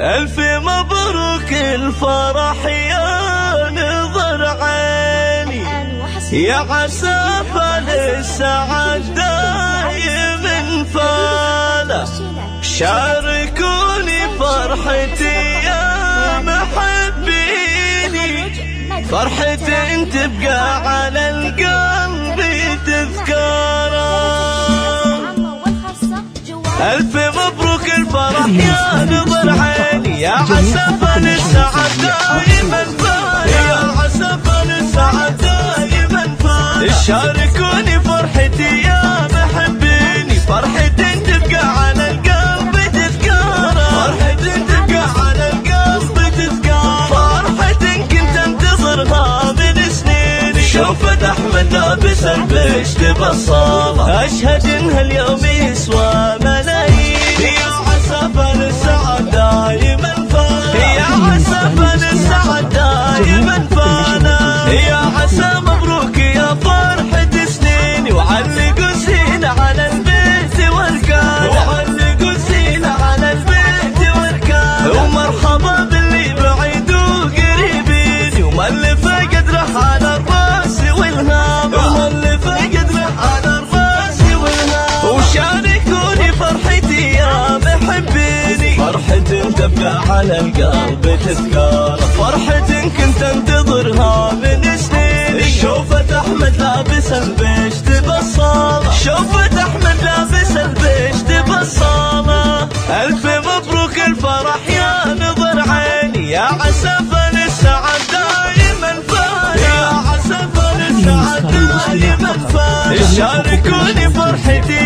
ألف مبروك الفرح يا نظر عيني. يا عسى فالسعد دايم فاله شاركوني فرحتي يا محبيني. فرحة تبقى على القلب تذكاره ألف مبروك الفرح يا نظر عيني. يا عسى السعد دائما يا عسى السعد دائما شاركوني فرحتي يا محبيني. فرحة تبقى على القلب تذكارة. فرحة تبقى على القلب تذكارة. فرحة كنت انتظرها من سنين شوفت أحمد لابس البشت بصالة أشهد إن هاليوم يسوى على القلب تذكار فرحة كنت انتظرها من سنين شوفت أحمد لابس البشت بصالة شوفت أحمد لابس البشت بصالة ألف مبروك الفرح يا نظر عيني. يا عسى السعد دايما فايا يا عسى السعد دايما فايا شاركوني فرحتي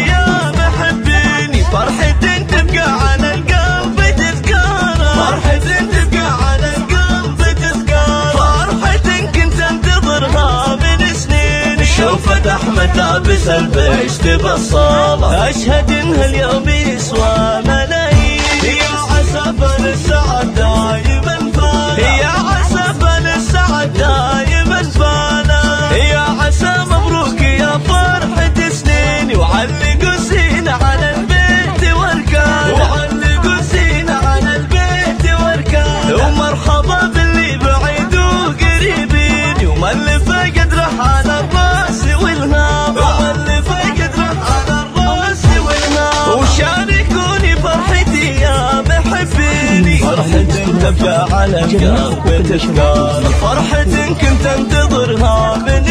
لابس البشت بصالة أشهد إن هاليوم تبقى على القلب تذكار فرحة كنت انتظرها من